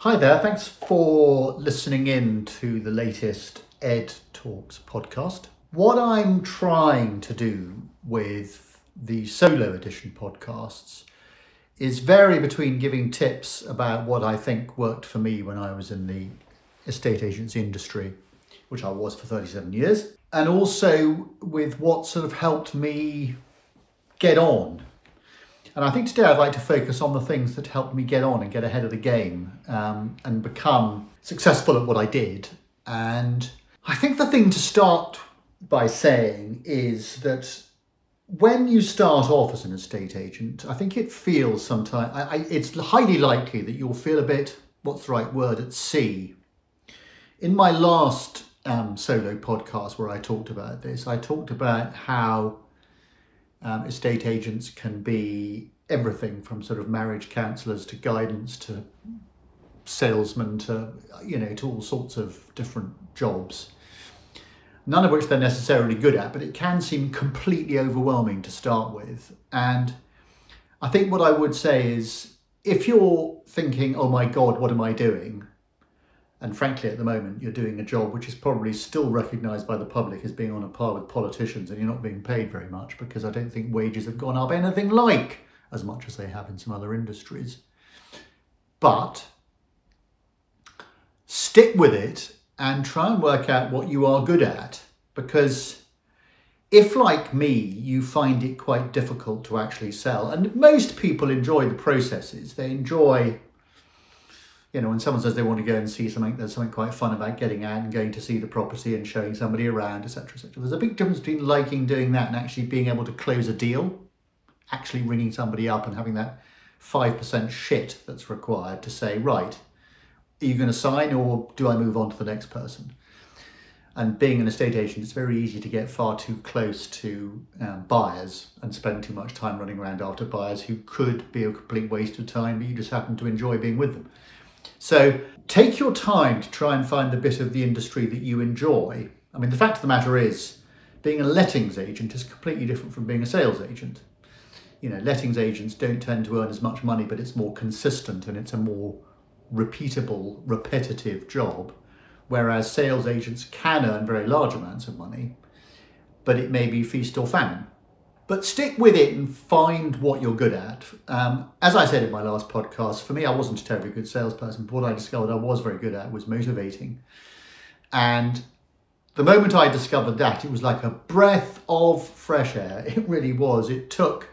Hi there, thanks for listening in to the latest Ed Talks podcast. What I'm trying to do with the solo edition podcasts is vary between giving tips about what I think worked for me when I was in the estate agency industry, which I was for 37 years, and also with what sort of helped me get on and I think today I'd like to focus on the things that helped me get on and get ahead of the game um, and become successful at what I did. And I think the thing to start by saying is that when you start off as an estate agent, I think it feels sometimes, it's highly likely that you'll feel a bit, what's the right word, at sea. In my last um, solo podcast where I talked about this, I talked about how um, estate agents can be everything from sort of marriage counsellors to guidance to salesmen to you know to all sorts of different jobs. None of which they're necessarily good at but it can seem completely overwhelming to start with. And i think what i would say is if you're thinking oh my god what am i doing? And frankly, at the moment, you're doing a job which is probably still recognised by the public as being on a par with politicians, and you're not being paid very much because I don't think wages have gone up anything like as much as they have in some other industries. But stick with it and try and work out what you are good at because if like me you find it quite difficult to actually sell and most people enjoy the processes they enjoy you know, when someone says they want to go and see something, there's something quite fun about getting out and going to see the property and showing somebody around, etc., etc. There's a big difference between liking doing that and actually being able to close a deal, actually ringing somebody up and having that five percent shit that's required to say, right, are you going to sign or do I move on to the next person? And being an estate agent, it's very easy to get far too close to um, buyers and spend too much time running around after buyers who could be a complete waste of time, but you just happen to enjoy being with them. So take your time to try and find the bit of the industry that you enjoy. I mean, the fact of the matter is, being a lettings agent is completely different from being a sales agent. You know, lettings agents don't tend to earn as much money, but it's more consistent and it's a more repeatable, repetitive job. Whereas sales agents can earn very large amounts of money, but it may be feast or famine. But stick with it and find what you're good at. Um, as I said in my last podcast, for me, I wasn't a terribly good salesperson, but what I discovered I was very good at was motivating. And the moment I discovered that, it was like a breath of fresh air. It really was. It took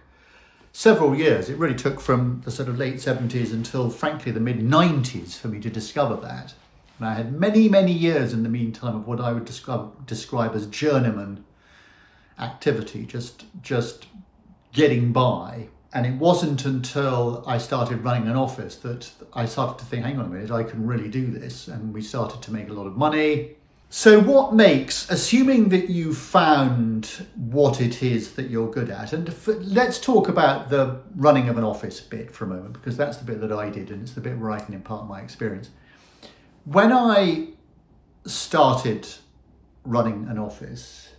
several years. It really took from the sort of late 70s until, frankly, the mid 90s for me to discover that. And I had many, many years in the meantime of what I would describe, describe as journeyman activity, just just getting by. And it wasn't until I started running an office that I started to think, hang on a minute, I can really do this. And we started to make a lot of money. So, what makes, assuming that you found what it is that you're good at, and let's talk about the running of an office bit for a moment, because that's the bit that I did, and it's the bit where I can impart my experience. When I started running an office,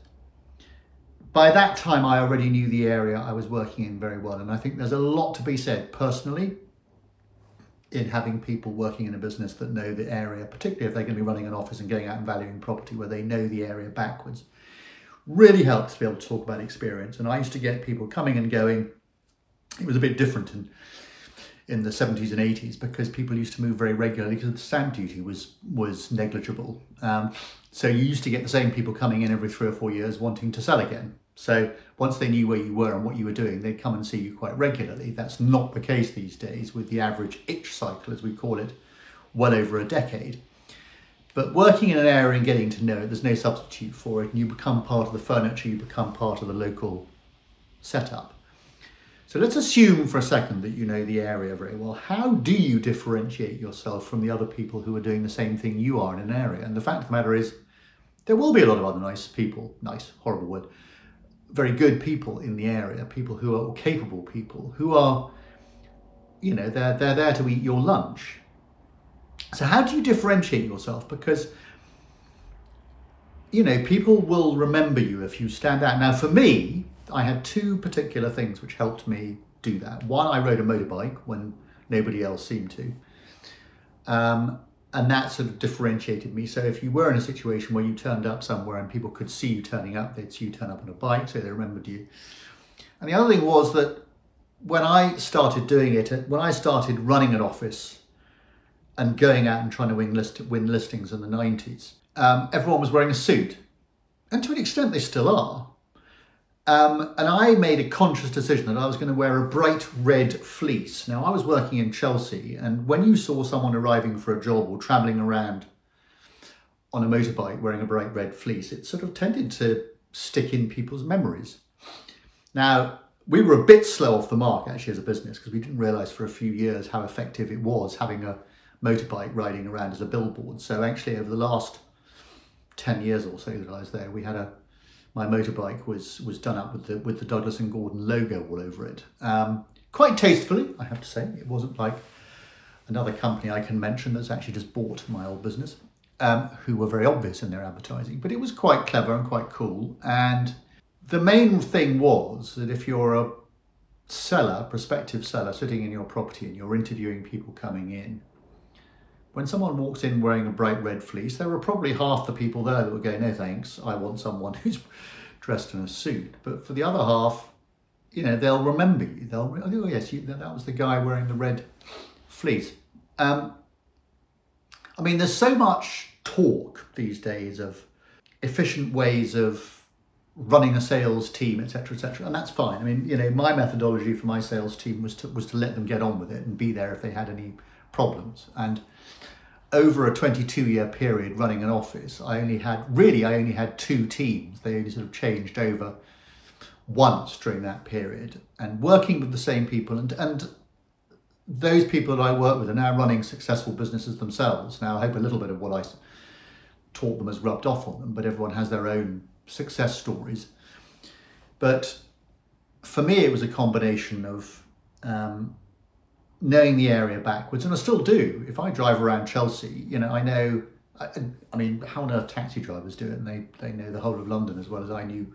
by that time, I already knew the area I was working in very well. And I think there's a lot to be said personally in having people working in a business that know the area, particularly if they're going to be running an office and going out and valuing property where they know the area backwards. Really helps to be able to talk about experience. And I used to get people coming and going. It was a bit different in, in the 70s and 80s because people used to move very regularly because the stamp duty was was negligible. Um, so you used to get the same people coming in every three or four years wanting to sell again. So once they knew where you were and what you were doing, they'd come and see you quite regularly. That's not the case these days with the average itch cycle, as we call it, well over a decade. But working in an area and getting to know it, there's no substitute for it, and you become part of the furniture, you become part of the local setup. So let's assume for a second that you know the area very well. How do you differentiate yourself from the other people who are doing the same thing you are in an area? And the fact of the matter is, there will be a lot of other nice people, nice, horrible word, very good people in the area, people who are capable people, who are, you know, they're, they're there to eat your lunch. So, how do you differentiate yourself? Because, you know, people will remember you if you stand out. Now, for me, I had two particular things which helped me do that. One, I rode a motorbike when nobody else seemed to. Um, and that sort of differentiated me. So if you were in a situation where you turned up somewhere and people could see you turning up, they'd see you turn up on a bike, so they remembered you. And the other thing was that when I started doing it, when I started running an office and going out and trying to win, list, win listings in the 90s, um, everyone was wearing a suit. And to an extent, they still are. Um, and I made a conscious decision that I was going to wear a bright red fleece. Now, I was working in Chelsea, and when you saw someone arriving for a job or travelling around on a motorbike wearing a bright red fleece, it sort of tended to stick in people's memories. Now, we were a bit slow off the mark actually as a business because we didn't realise for a few years how effective it was having a motorbike riding around as a billboard. So actually over the last 10 years or so that I was there, we had a my motorbike was was done up with the with the Douglas and Gordon logo all over it. Um, quite tastefully, I have to say. It wasn't like another company I can mention that's actually just bought my old business, um, who were very obvious in their advertising. But it was quite clever and quite cool. And the main thing was that if you're a seller, prospective seller, sitting in your property and you're interviewing people coming in, when someone walks in wearing a bright red fleece, there were probably half the people there that would go, no thanks, I want someone who's dressed in a suit. But for the other half, you know, they'll remember you. They'll, oh yes, you, that was the guy wearing the red fleece. Um, I mean, there's so much talk these days of efficient ways of running a sales team, etc., etc., and that's fine. I mean, you know, my methodology for my sales team was to was to let them get on with it and be there if they had any problems. And over a 22 year period running an office, I only had really I only had two teams. They only sort of changed over once during that period, and working with the same people and and those people that I work with are now running successful businesses themselves. Now, I hope a little bit of what I taught them has rubbed off on them, but everyone has their own success stories. But for me, it was a combination of um, knowing the area backwards, and I still do. If I drive around Chelsea, you know, I know. I, I mean, how on earth taxi drivers do it, and they they know the whole of London as well as I knew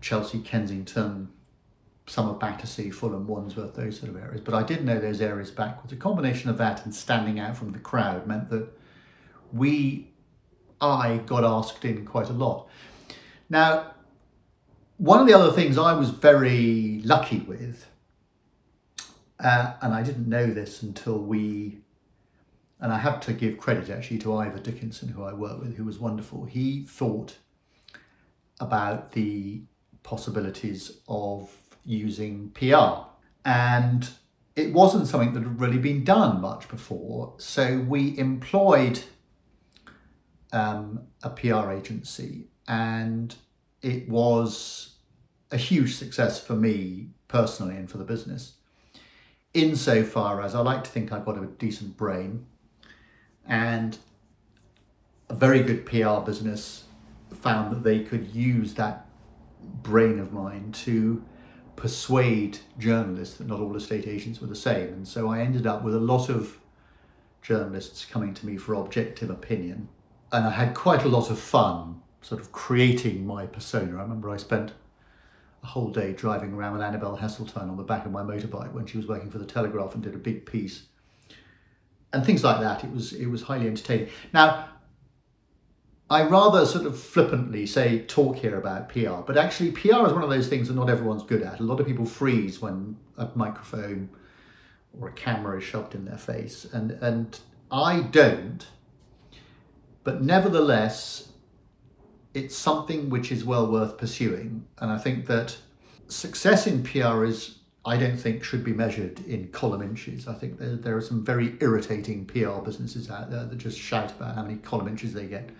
Chelsea, Kensington, some of Battersea, Fulham, Wandsworth, those sort of areas. But I did know those areas backwards. A combination of that and standing out from the crowd meant that we, I got asked in quite a lot. Now, one of the other things I was very lucky with, uh, and I didn't know this until we, and I have to give credit actually to Ivor Dickinson, who I work with, who was wonderful. He thought about the possibilities of using PR. And it wasn't something that had really been done much before. So we employed um, a PR agency and it was a huge success for me personally and for the business. Insofar as I like to think I've got a decent brain and a very good PR business found that they could use that brain of mine to persuade journalists that not all estate agents were the same. And so I ended up with a lot of journalists coming to me for objective opinion. And I had quite a lot of fun sort of creating my persona. I remember I spent a whole day driving around with Annabel Heseltine on the back of my motorbike when she was working for the Telegraph and did a big piece. And things like that. It was it was highly entertaining. Now, I rather sort of flippantly say talk here about PR, but actually PR is one of those things that not everyone's good at. A lot of people freeze when a microphone or a camera is shoved in their face, and and I don't. But nevertheless, it's something which is well worth pursuing. And I think that success in PR is, I don't think, should be measured in column inches. I think there, there are some very irritating PR businesses out there that just shout about how many column inches they get,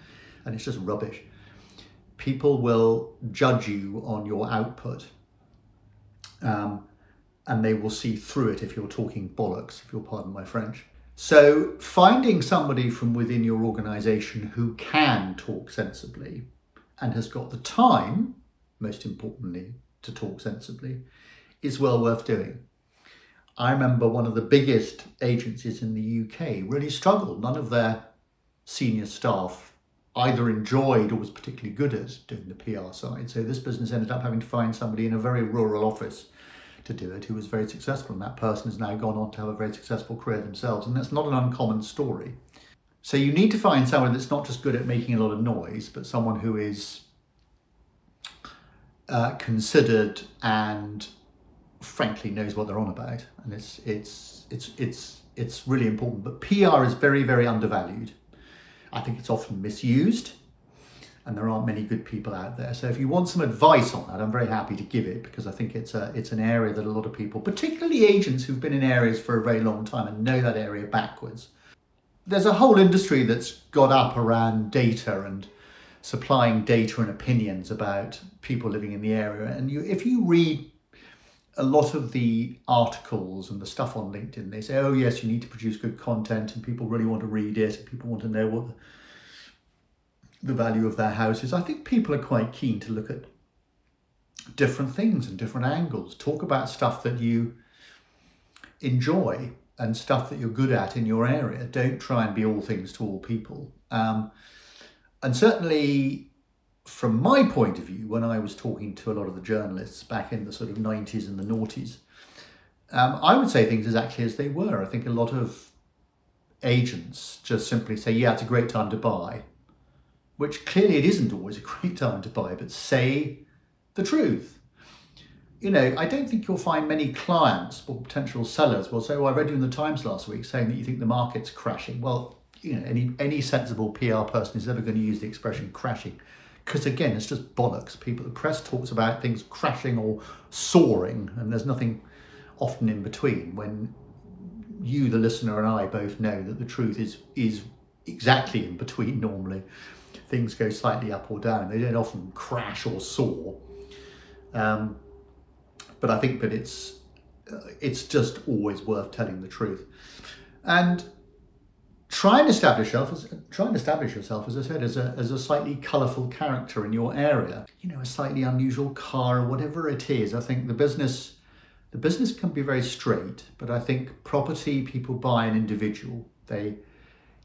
and it's just rubbish. People will judge you on your output. Um, and they will see through it if you're talking bollocks, if you'll pardon my French. So, finding somebody from within your organization who can talk sensibly and has got the time, most importantly, to talk sensibly, is well worth doing. I remember one of the biggest agencies in the UK really struggled. None of their senior staff either enjoyed or was particularly good at doing the PR side. So this business ended up having to find somebody in a very rural office to do it who was very successful, and that person has now gone on to have a very successful career themselves, and that's not an uncommon story. So you need to find someone that's not just good at making a lot of noise, but someone who is uh, considered and frankly knows what they're on about, and it's it's it's it's it's really important. But PR is very very undervalued. I think it's often misused, and there aren't many good people out there. So if you want some advice on that, I'm very happy to give it because I think it's a it's an area that a lot of people, particularly agents who've been in areas for a very long time and know that area backwards. There's a whole industry that's got up around data and supplying data and opinions about people living in the area. And you, if you read a lot of the articles and the stuff on LinkedIn, they say, oh, yes, you need to produce good content and people really want to read it and people want to know what the, value of their house is. I think people are quite keen to look at different things and different angles, talk about stuff that you enjoy and stuff that you're good at in your area. Don't try and be all things to all people. Um, and certainly from my point of view, when I was talking to a lot of the journalists back in the sort of 90s and the noughties, um, I would say things exactly as they were. I think a lot of agents just simply say, yeah, it's a great time to buy, which clearly it isn't always a great time to buy, but say the truth. You know, I don't think you'll find many clients or potential sellers will say, I read you in the Times last week saying that you think the market's crashing. Well, you know, any, any sensible PR person is never going to use the expression crashing because again, it's just bollocks. People, the press talks about things crashing or soaring, and there's nothing often in between. When you, the listener, and I both know that the truth is is exactly in between. Normally, things go slightly up or down. They don't often crash or soar. Um, but I think that it's uh, it's just always worth telling the truth, and try and establish yourself as try and establish yourself as I said as a as a slightly colourful character in your area. You know, a slightly unusual car or whatever it is. I think the business the business can be very straight, but I think property people buy an individual. They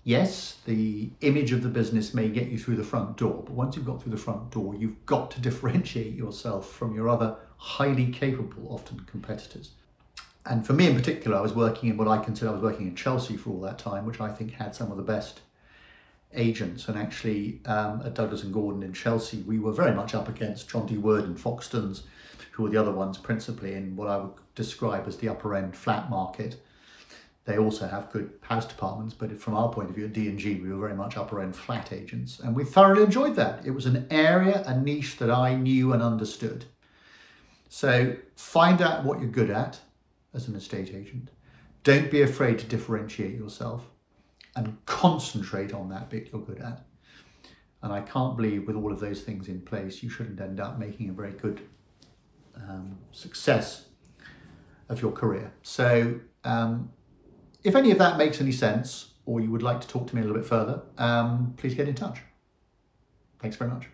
yes, the image of the business may get you through the front door, but once you've got through the front door, you've got to differentiate yourself from your other highly capable, often competitors and for me in particular, I was working in what I consider I was working in Chelsea for all that time, which I think had some of the best agents. And actually, um, at Douglas and Gordon in Chelsea, we were very much up against John D. Wood and Foxtons, who were the other ones principally in what I would describe as the upper end flat market. They also have good house departments, but from our point of view at D&G, we were very much upper end flat agents. And we thoroughly enjoyed that. It was an area, a niche that I knew and understood. So find out what you're good at as an estate agent. Don't be afraid to differentiate yourself and concentrate on that bit you're good at. And I can't believe with all of those things in place, you shouldn't end up making a very good um, success of your career. So um, if any of that makes any sense or you would like to talk to me a little bit further, um, please get in touch. Thanks very much.